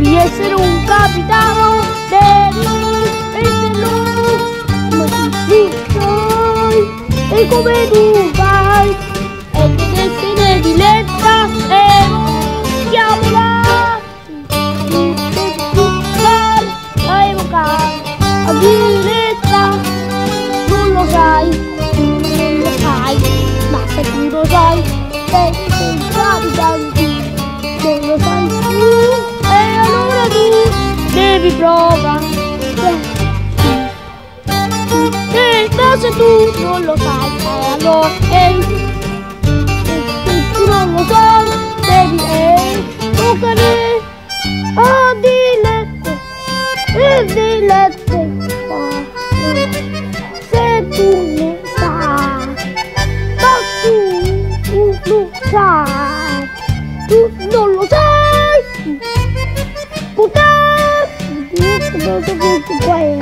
Devi essere un capitano, devi come tu sai, e come tu fai, e che essere diletta, e non chiamola, a evocare, a diretta, non lo sai, non lo sai, ma se tu lo sai, sei un capitano, provare. E se tu non lo sai, allora ehi, tu non lo sai, devi ehi, toccare a dilette, e dilette, se tu ne sai, ma tu, tu lo sai, tu non puttana, tu non lo sai,